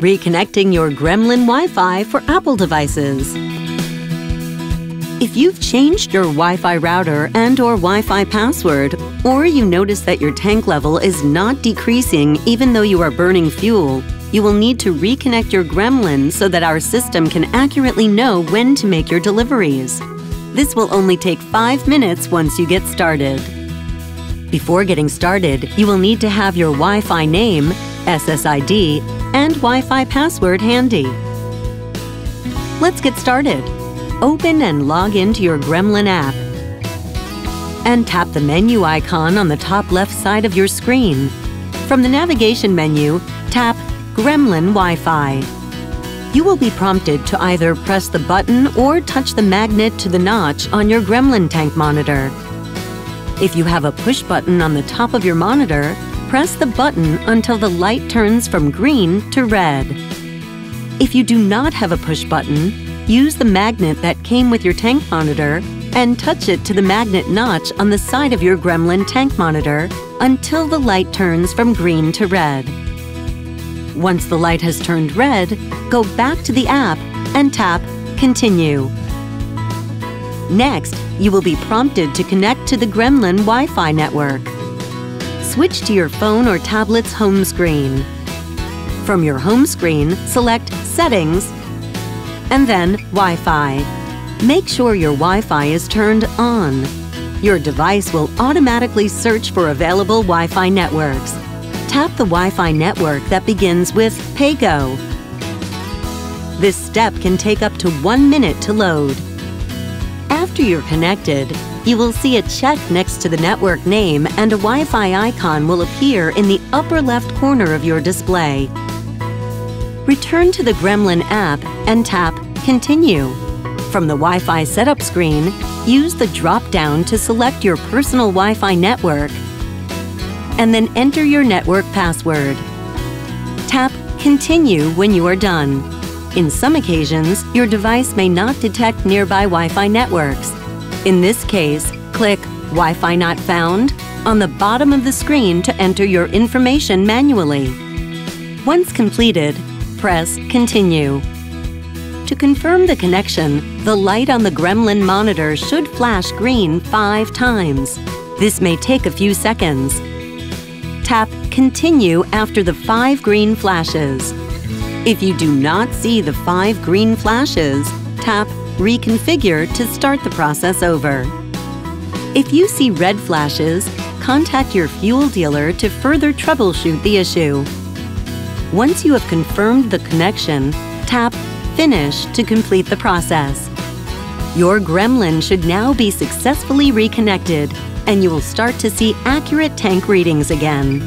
Reconnecting your Gremlin Wi-Fi for Apple devices. If you've changed your Wi-Fi router and or Wi-Fi password, or you notice that your tank level is not decreasing even though you are burning fuel, you will need to reconnect your Gremlin so that our system can accurately know when to make your deliveries. This will only take 5 minutes once you get started. Before getting started, you will need to have your Wi-Fi name, SSID, and Wi-Fi password handy. Let's get started. Open and log into your Gremlin app and tap the menu icon on the top left side of your screen. From the navigation menu, tap Gremlin Wi-Fi. You will be prompted to either press the button or touch the magnet to the notch on your Gremlin tank monitor. If you have a push button on the top of your monitor, press the button until the light turns from green to red. If you do not have a push button, use the magnet that came with your tank monitor and touch it to the magnet notch on the side of your Gremlin tank monitor until the light turns from green to red. Once the light has turned red, go back to the app and tap Continue. Next, you will be prompted to connect to the Gremlin Wi-Fi network. Switch to your phone or tablet's home screen. From your home screen, select Settings and then Wi-Fi. Make sure your Wi-Fi is turned on. Your device will automatically search for available Wi-Fi networks tap the Wi-Fi network that begins with PayGo. This step can take up to one minute to load. After you're connected, you will see a check next to the network name and a Wi-Fi icon will appear in the upper left corner of your display. Return to the Gremlin app and tap Continue. From the Wi-Fi setup screen, use the drop-down to select your personal Wi-Fi network and then enter your network password. Tap Continue when you are done. In some occasions, your device may not detect nearby Wi-Fi networks. In this case, click Wi-Fi not found on the bottom of the screen to enter your information manually. Once completed, press Continue. To confirm the connection, the light on the Gremlin monitor should flash green five times. This may take a few seconds. Tap Continue after the five green flashes. If you do not see the five green flashes, tap Reconfigure to start the process over. If you see red flashes, contact your fuel dealer to further troubleshoot the issue. Once you have confirmed the connection, tap Finish to complete the process. Your Gremlin should now be successfully reconnected and you will start to see accurate tank readings again.